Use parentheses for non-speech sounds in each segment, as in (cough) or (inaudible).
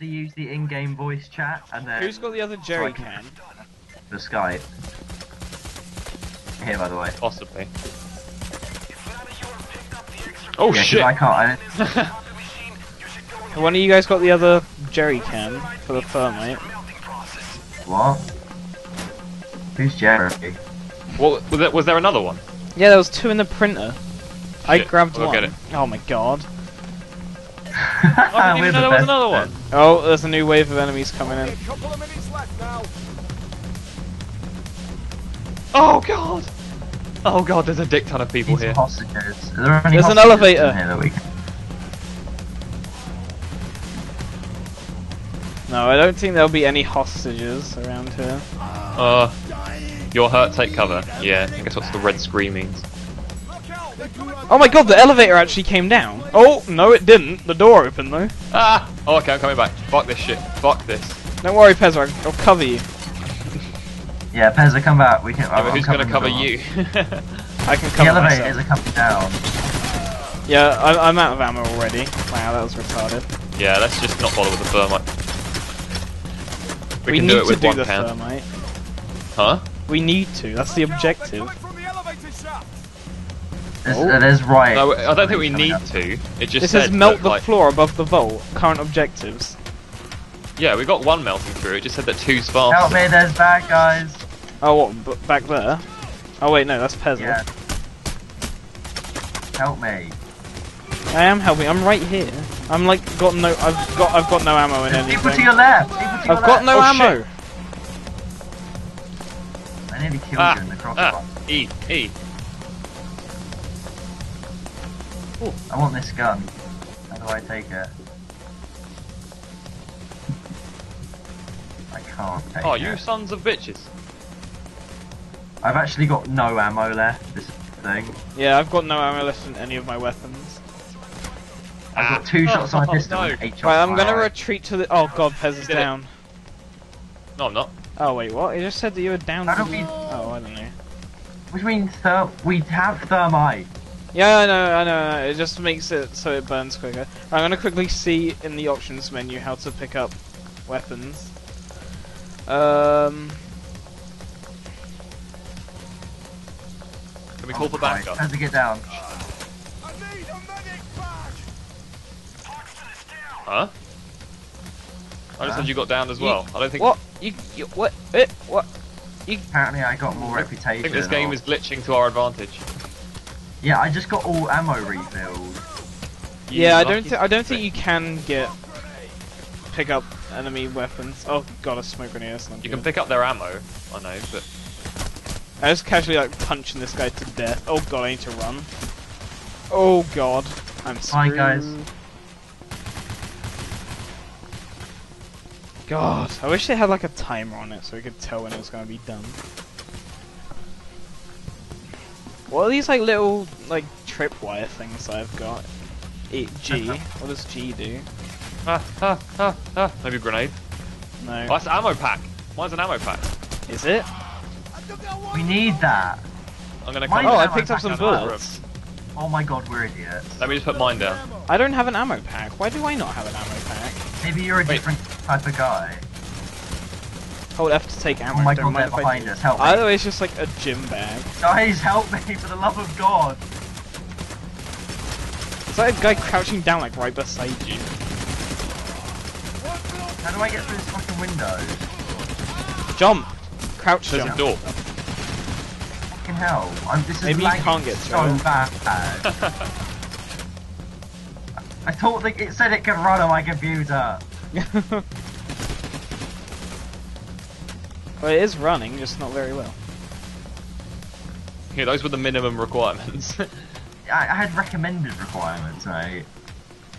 to use the in-game voice chat and then Who's got the other jerry can- can? the Skype. Here, by the way. Possibly. Oh yeah, 'cause shit! I can't. I, (laughs) One of you guys got the other jerry can for the thermite. what? Who's Jerry? What, was, there, was there another one? Yeah, there was two in the printer. I Shit, grabbed I'll one. get it. Oh my god. (laughs) I didn't even know there was another one. Oh, there's a new wave of enemies coming in. couple of minutes left now. Oh god! Oh god, there's a dick ton of people These here. hostages. There any There's an elevator. here that we can- No, I don't think there'll be any hostages around here. Uh, you're hurt, take cover. Yeah, I guess what's the red screamings? Oh my god, the elevator actually came down. Oh, no it didn't. The door opened though. Ah! Oh, okay, I'm coming back. Fuck this shit. Fuck this. Don't worry, Peza, I'll cover you. Yeah, Peza, come back. We can. Yeah, but who's gonna cover you? (laughs) I can The cover elevators myself. are coming down. Yeah, I, I'm out of ammo already. Wow, that was retarded. yeah, let's just not bother with the thermite. We, We, can need do it to with do one the can. thermite. Huh? We need to. That's the objective. From the elevator shaft. There's, Oh. uh, there's right. No, I don't think we need up. to. It just It said says melt that, the like, floor above the vault. Current objectives. Yeah, we got one melting through. It just said that two's faster. Help me! There's bad guys. Oh, what? b- Back there? Oh wait, no, that's Peza. Yeah. Help me. I am helping. I'm right here. I'm like got no. I've got. I've got no ammo in There's people to anything. your left. People to your I've got left. no Oh, ammo. I nearly killed Ah, you in the crossbar. ah, E, E. I want this gun. How do I take it? I can't take Oh, it. you sons of bitches. I've actually got no ammo left. This thing. Yeah, I've got no ammo left in any of my weapons. I've Ah. got two shots on my (laughs) Oh, pistol no. and eight shots Right, I'm gonna eye. retreat to the. Oh god, Pez is Did it. down. No, I'm not. Oh wait, what? He just said that you were down. How to do the- we- Oh, I don't know. Which means ther- we have thermite. Yeah, I know, I know, I know. It just makes it so it burns quicker. I'm gonna quickly see in the options menu how to pick up weapons. Um. Can we call for Right, backup? How's it get down? I need a medic badge. Huh? I just Huh? said you got down as well. I don't think. What? You, you what? It, what? Apparently, I got more reputation. I think this game or- is glitching to our advantage. Yeah, I just got all ammo refilled. You Yeah, I don't think I don't think you can get pick up enemy weapons. Oh god, a smoke grenade. That's not You good. can pick up their ammo. I know, but I was casually like punching this guy to death. Oh god, I need to run. Oh god, I'm Hi, guys. God, I wish they had like a timer on it so we could tell when it was gonna be done. What are these like little like tripwire things I've got? E G. (laughs) What does G do? ah, ah, ah, ah. maybe a grenade. No. Oh, that's an ammo pack. Mine's an ammo pack. Is it? We need that. I'm gonna Mine come. Oh, I picked up some bullets. Oh my god, we're idiots. Let me just put mine down. I don't have an ammo pack. Why do I not have an ammo pack? Maybe you're a Wait. different type of guy. Hold F to take ammo. Oh my don't god, they're mind if I behind do. us. Help me. Either way, it's just like a gym bag. Guys, help me for the love of God. It's like a guy crouching down like right beside you. How do I get through this fucking window? Jump! Crouch There's jump. a door. Fucking hell. I'm, this is Maybe you can't get so through it. bad. (laughs) I thought that it said it could run on my computer. Well, it is running, just not very well. Yeah, those were the minimum requirements. (laughs) I, I had recommended requirements, mate.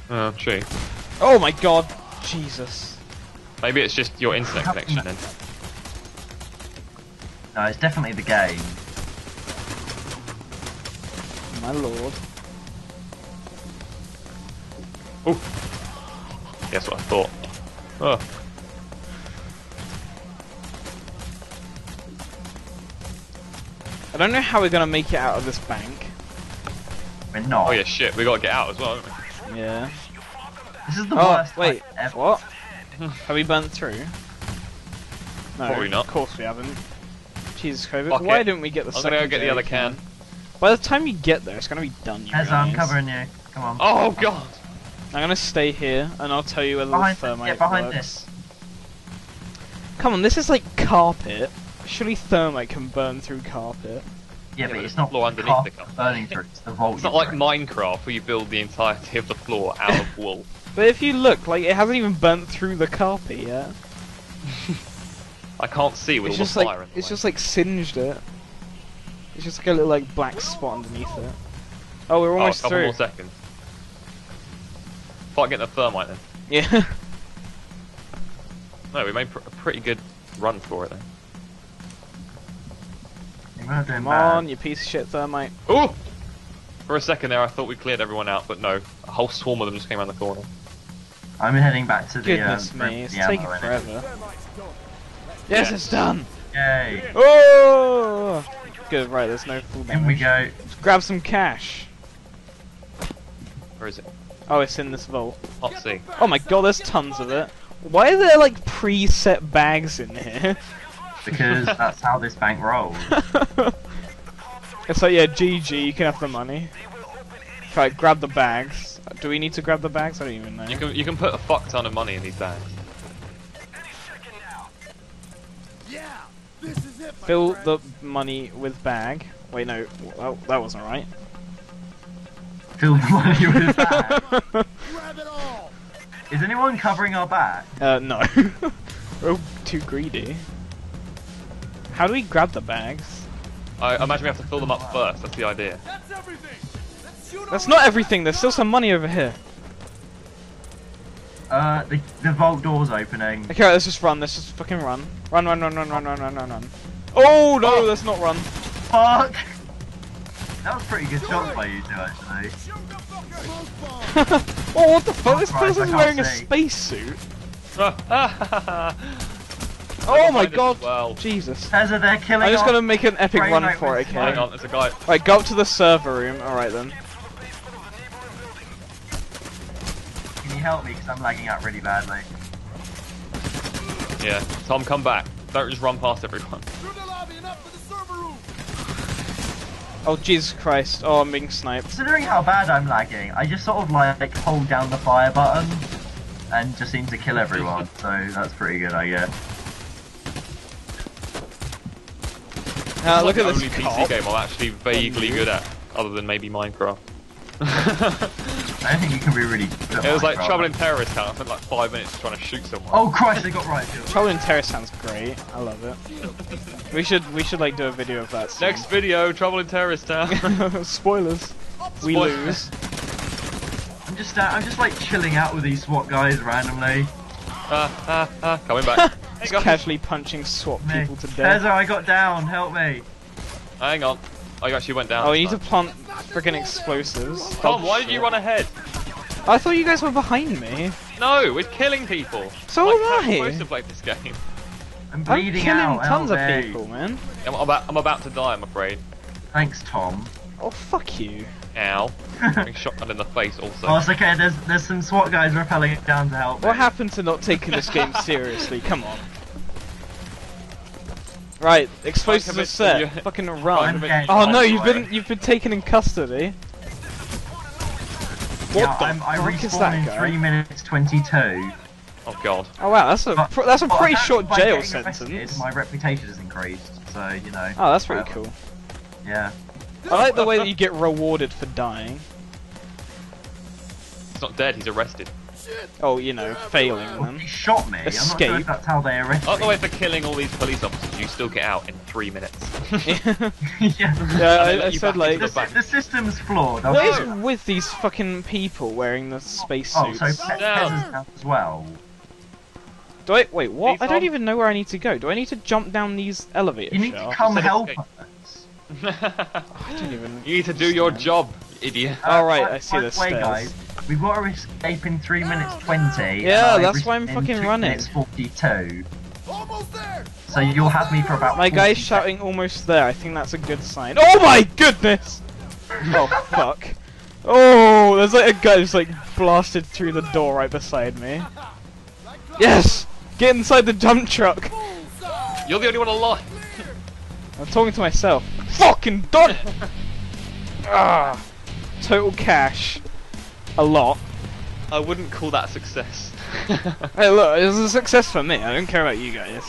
oh, true. Oh my god! Jesus. Maybe it's just your internet connection then. No, it's definitely the game. My lord. Oh. That's what I thought. Oh. Don't know how we're gonna make it out of this bank. We're not. Oh yeah, shit. We gotta get out as well. Haven't we? Yeah. This is the Oh, worst wait. ever. What? (laughs) Have we burnt through? No, Probably not. Of course we haven't. Jesus Christ! Fuck Why it. didn't we get the I'm gonna go get the other can. By the time you get there, it's gonna be done. You Ezra, I'm covering you. Come on. Oh god! I'm gonna stay here, and I'll tell you whether Behind- the thermite yeah, behind works. Come on, this is like carpet. Surely thermite can burn through carpet. yeah, yeah, but but it's the not floor underneath carpet the carpet. burning through. It's the vault. It's not like through. Minecraft where you build the entirety of the floor out of wool. (laughs) But if you look, like it hasn't even burnt through the carpet yet. I can't see with It's all just the like in the it's way. just like singed it. It's just like a little like black spot underneath it. Oh, we're almost oh, a almost couple through. more seconds. If I get the thermite then. Yeah. (laughs) No, we made pr- a pretty good run for it then. You're Come bad. on, you piece of shit thermite. Oh! For a second there, I thought we cleared everyone out, but no, a whole swarm of them just came around the corner. I'm heading back to the. Goodness um, me, it's the taking ammo in it. forever. Yes, Yes. it's done. Yay! Oh, good. Right, there's no full In we go. Let's grab some cash. Where is it? Oh, it's in this vault. Can't see. Oh my god, there's tons of it. Why are there like preset bags in here? (laughs) Because (laughs) that's how this bank rolls. it's like, yeah, GG, you can have the money. Right, grab the bags. Do we need to grab the bags? I don't even know. You can you can put a fuck ton of money in these bags. Yeah, it. Fill friend. the money with bag. Wait, no, well, that wasn't right. Fill the money with that. Grab it all. Is anyone covering our back? Uh, no. (laughs) We're all too greedy. How do we grab the bags? I imagine we have to fill them up first. That's the idea. That's everything. Let's shoot 'em That's not everything, there's still some money over here. Uh, the, the vault door's opening. Okay, right, let's just run, let's just fucking run. Run, run, run, run, run, run, run, run, run. Oh no, let's not run. Fuck! That was pretty good shot by you two, actually. Shoot the fucker. Smoke bomb. oh, what the fuck? This Christ, I person's can't wearing a see. spacesuit. (laughs) oh my god. Well, Jesus. Tezza, they're killing I'm just gonna make an epic run rate for with it, hang okay? on, there's a guy. Right, go up to the server room. Alright then. Can you help me? Because I'm lagging out really badly. Yeah, Tom, come back. Don't just run past everyone. Through the lobby and up to the server room. Oh, Jesus Christ. Oh, I'm being sniped. Considering how bad I'm lagging, I just sort of like hold down the fire button and just seem to kill everyone. (laughs) so that's pretty good, I guess. Uh, look like at the this only cop. PC game I'm actually vaguely good at, other than maybe Minecraft. (laughs) I don't think you can be really. good at It was like Trouble in Terrorist Town. I spent like five minutes trying to shoot someone. Oh Christ, they got right. Trouble in Terror sounds great. I love it. We should we should like do a video of that. Soon. Next video, Trouble in Terrorist Town. (laughs) Spoilers. We Spoilers. lose. (laughs) I'm just uh, I'm just like chilling out with these SWAT guys randomly. ah, ah, ah, coming back. Just on. casually punching SWAT Me. people to death. Tezza, I got down. Help me. Hang on. Oh, you actually went down. Oh, you need to plant freaking explosives. Tom, Oh, why did you run ahead? I thought you guys were behind me. No, we're killing people. So like, am how I. you supposed to play this game? I'm I'm killing out. tons of people, man. I'm about, I'm about to die, I'm afraid. Thanks, Tom. Oh fuck you. Ow. (laughs) Getting shot in the face also. Oh, it's okay. There's there's some SWAT guys rappelling it down to help. What happened to not taking this game (laughs) seriously? Come on. Right, explosives are set. you- Fucking I'm run. Oh, oh no, you've been you've been taken in custody. Yeah, What the I'm, I fuck is respawn that in guy? three minutes twenty-two. Oh god. Oh wow, that's a But- pr- that's a but pretty short jail sentence. My reputation has increased, so you know. Oh, that's pretty whatever. cool. Yeah. I like the way that you get rewarded for dying. He's not dead, he's arrested. Oh, you know, failing Well, he shot me. I'm not sure Escape. if that's how they arrest Not the way for killing all these police officers, you still get out in three minutes. (laughs) (laughs) yeah, yeah. I, I said like, into The, the system's flawed. I'll what give with these fucking people wearing the space Oh, so Pe- Down. Pez's down as well. Do I wait? What? Hey, I don't Tom. even know where I need to go. Do I need to jump down these elevator You need to come help escape. us. I don't even. you need to do your job, idiot. Oh, right, by- I see by the way, stairs. guys, we've got to escape in three minutes (gasps) twenty. Yeah, that's why I'm fucking two running. Minutes forty-two. Almost there. So you'll have me for about. My 40 guy's seconds. shouting almost there. I think that's a good sign. Oh my goodness! Oh fuck! Oh, there's like a guy who's like blasted through the door right beside me. Yes! Get inside the dump truck! You're the only one alive. I'm talking to myself. Fucking done it! (laughs) ah, total cash. A lot. I wouldn't call that a success. Hey look, it was a success for me. I don't care about you guys.